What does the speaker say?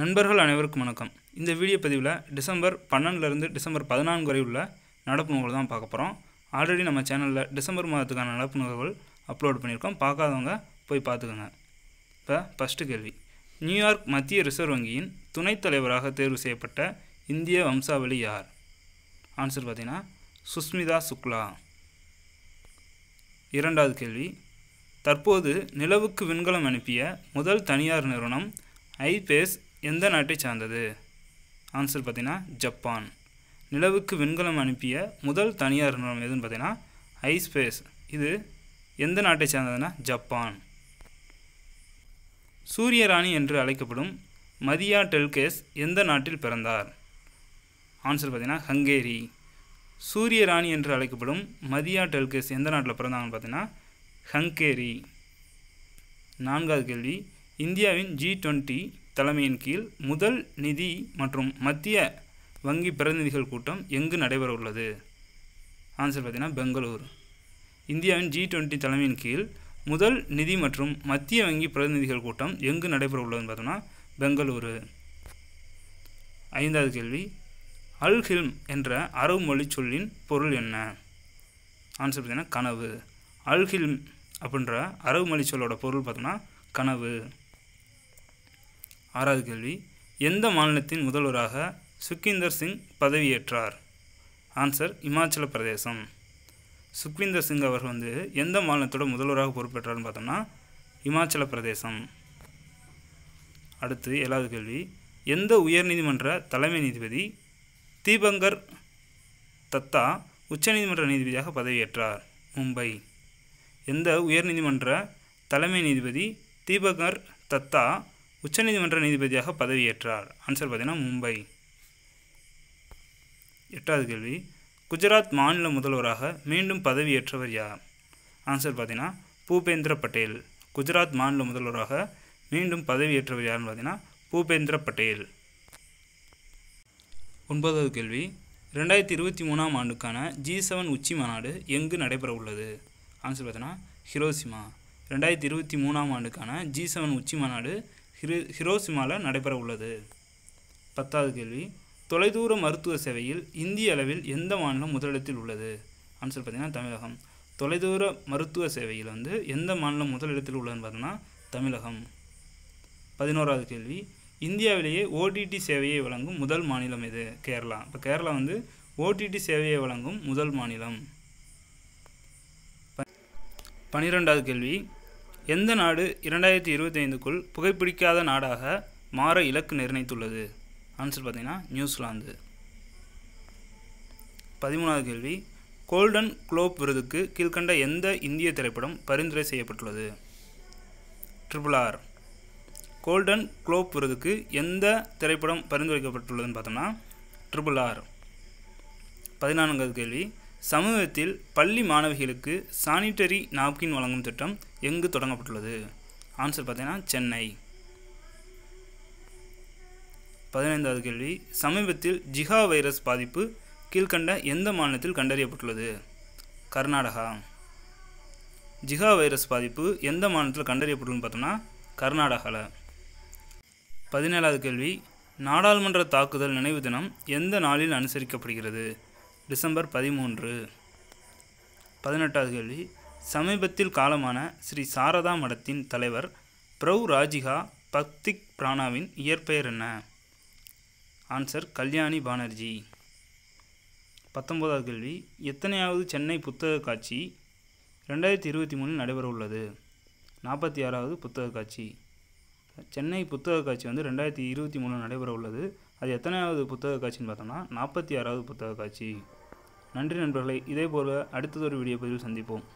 நண்பர்கள் அனைவருக்கும் வணக்கம். இந்த வீடியோ பதிவில் டிசம்பர் பன்னெண்டுலேருந்து டிசம்பர் பதினான்கு வரை உள்ள நடப்பு நூல்கள் தான் பார்க்க போகிறோம் ஆல்ரெடி நம்ம சேனலில் டிசம்பர் மாதத்துக்கான நடப்பு நூல்கள் அப்லோட் பண்ணியிருக்கோம். பார்க்காதவங்க போய் பார்த்துக்கோங்க. இப்போ ஃபஸ்ட்டு கேள்வி. நியூயார்க் மத்திய ரிசர்வ் வங்கியின் துணைத் தலைவராக தேர்வு செய்யப்பட்ட இந்திய வம்சாவளி யார்? ஆன்சர் பார்த்தீங்கன்னா சுஸ்மிதா சுக்லா. இரண்டாவது கேள்வி. தற்போது நிலவுக்கு விண்கலம் அனுப்பிய முதல் தனியார் நிறுவனம் ஐபேஸ் எந்த நாட்டை சார்ந்தது? ஆன்சர் பார்த்தீங்கன்னா ஜப்பான் நிலவுக்கு விண்கலம் அனுப்பிய முதல் தனியார் நிறுவனம் எதுன்னு பார்த்தீங்கன்னா ஐஸ்பேஸ் இது எந்த நாட்டை சார்ந்ததுன்னா ஜப்பான் சூரிய ராணி என்று அழைக்கப்படும் மதியா டெல்கேஸ் எந்த நாட்டில் பிறந்தார்? ஆன்சர் பார்த்தீங்கன்னா ஹங்கேரி சூரிய ராணி என்று அழைக்கப்படும் மதியா டெல்கேஸ் எந்த நாட்டில் பிறந்தாங்கன்னு பார்த்தீங்கன்னா ஹங்கேரி நான்காவது கேள்வி இந்தியாவின் ஜி டுவெண்ட்டி தலைமையின் கீழ் முதல் நிதி மற்றும் மத்திய வங்கி பிரதிநிதிகள் கூட்டம் எங்கு நடைபெற உள்ளது ஆன்சர் பார்த்தீங்கன்னா பெங்களூர். இந்தியாவின் ஜி டுவெண்ட்டி தலைமையின் கீழ் முதல் நிதி மற்றும் மத்திய வங்கி பிரதிநிதிகள் கூட்டம் எங்கு நடைபெற உள்ளதுன்னு பார்த்தோம்னா பெங்களூரு. ஐந்தாவது கேள்வி. அல் ஹில்ம் என்ற அரபு மொழி சொல்லின் பொருள் என்ன? ஆன்சர் பார்த்திங்கன்னா கனவு. அல் ஹில்ம் அப்படின்ற அரபு மொழி சொல்லோட பொருள் பார்த்தோம்னா கனவு. ஆறாவது கேள்வி. எந்த மாநிலத்தின் முதல்வராக சுக்கிந்தர் சிங் பதவியேற்றார்? ஆன்சர் இமாச்சல பிரதேசம். சுக்விந்தர் சிங் அவர் வந்து எந்த மாநிலத்தோட முதல்வராக பொறுப்பேற்றார்னு பார்த்தோம்னா இமாச்சல பிரதேசம். அடுத்து ஏழாவது கேள்வி. எந்த உயர்நீதிமன்ற தலைமை நீதிபதி தீபங்கர் தத்தா உச்சநீதிமன்ற நீதிபதியாக பதவியேற்றார்? மும்பை. எந்த உயர்நீதிமன்ற தலைமை நீதிபதி தீபகர் தத்தா உச்சநீதிமன்ற நீதிபதியாக பதவியேற்றார். ஆன்சர் பார்த்தீங்கன்னா மும்பை. எட்டாவது கேள்வி. குஜராத் மாநில முதல்வராக மீண்டும் பதவியேற்றவர் யார்? ஆன்சர் பார்த்தீங்கன்னா பூபேந்திர பட்டேல். குஜராத் மாநில முதல்வராக மீண்டும் பதவியேற்றவர் யாருன்னு பார்த்தீங்கன்னா பூபேந்திர பட்டேல். ஒன்பதாவது கேள்வி. ரெண்டாயிரத்தி இருபத்தி மூணாம் ஆண்டுக்கான ஜி செவன் உச்சி மாநாடு எங்கு நடைபெற உள்ளது ஆன்சர் பார்த்தீங்கன்னா ஹிரோசிமா. ரெண்டாயிரத்தி இருபத்தி மூணாம் ஆண்டுக்கான ஜி செவன் உச்சி மாநாடு ஹிரோ ஹிரோசிமாவில் நடைபெற உள்ளது. பத்தாவது கேள்வி. தொலைதூர மருத்துவ சேவையில் இந்திய அளவில் எந்த மாநிலம் முதலிடத்தில் உள்ளது? ஆன்சர் பார்த்திங்கன்னா தமிழகம். தொலைதூர மருத்துவ சேவையில் வந்து எந்த மாநிலம் முதலிடத்தில் உள்ளதுன்னு பார்த்தோன்னா தமிழகம். பதினோராவது கேள்வி. இந்தியாவிலேயே ஓடிடி சேவையை வழங்கும் முதல் மாநிலம் எது? கேரளா. இப்போ கேரளா வந்து ஓடிடி சேவையை வழங்கும் முதல் மாநிலம். பனிரெண்டாவது கேள்வி. எந்த நாடு இரண்டாயிரத்தி இருபத்தி ஐந்துக்குள் புகைப்பிடிக்காத நாடாக மாற இலக்கு நிர்ணயித்துள்ளது? ஆன்சர் பார்த்தீங்கன்னா நியூசிலாந்து. பதிமூணாவது கேள்வி. கோல்டன் குளோப் விருதுக்கு கீழ்கண்ட எந்த இந்திய திரைப்படம் பரிந்துரை செய்யப்பட்டுள்ளது? ட்ரிபிள் ஆர் கோல்டன் குளோப் விருதுக்கு எந்த திரைப்படம் பரிந்துரைக்கப்பட்டுள்ளதுன்னு பார்த்தோம்னா ட்ரிபிள் ஆர் பதினான்காவது கேள்வி. சமீபத்தில் பள்ளி மாணவிகளுக்கு சானிட்டரி நாப்கின் வழங்கும் திட்டம் எங்கு தொடங்கப்பட்டுள்ளது? ஆன்சர் பார்த்தீங்கன்னா சென்னை. பதினைந்தாவது கேள்வி. சமீபத்தில் ஜிகா வைரஸ் பாதிப்பு கீழ்கண்ட எந்த மாநிலத்தில் கண்டறியப்பட்டுள்ளது? கர்நாடகா. ஜிகா வைரஸ் பாதிப்பு எந்த மாநிலத்தில் கண்டறியப்பட்டுள்ளதுன்னு பார்த்தோம்னா கர்நாடகாவில் பதினேழாவது கேள்வி. நாடாளுமன்ற தாக்குதல் நினைவு தினம் எந்த நாளில் அனுசரிக்கப்படுகிறது? டிசம்பர் பதிமூன்று. பதினெட்டாவது கேள்வி. சமீபத்தில் காலமான ஸ்ரீ சாரதா மடத்தின் தலைவர் பிரவ் ராஜிகா பக்திக் பிராணாவின் இயற்பெயர் என்ன? ஆன்சர் கல்யாணி பானர்ஜி. பத்தொன்பதாவது கேள்வி. எத்தனையாவது சென்னை புத்தக காட்சி ரெண்டாயிரத்தி இருபத்தி மூணில் நடைபெற உள்ளது? நாற்பத்தி ஆறாவது புத்தக காட்சி. சென்னை புத்தக காட்சி வந்து ரெண்டாயிரத்தி இருபத்தி மூணில் நடைபெற உள்ளது. அது எத்தனையாவது புத்தக காட்சின்னு பார்த்தோம்னா நாற்பத்தி ஆறாவது புத்தக காட்சி. நன்றி நண்பர்களை இதே போல் அடுத்ததொரு வீடியோ பதிவில் சந்திப்போம்.